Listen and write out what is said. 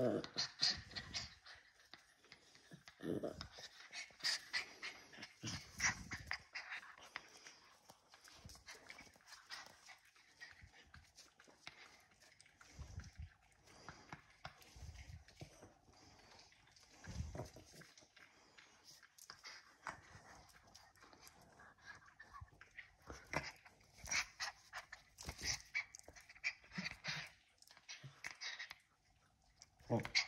uh, uh. Oh.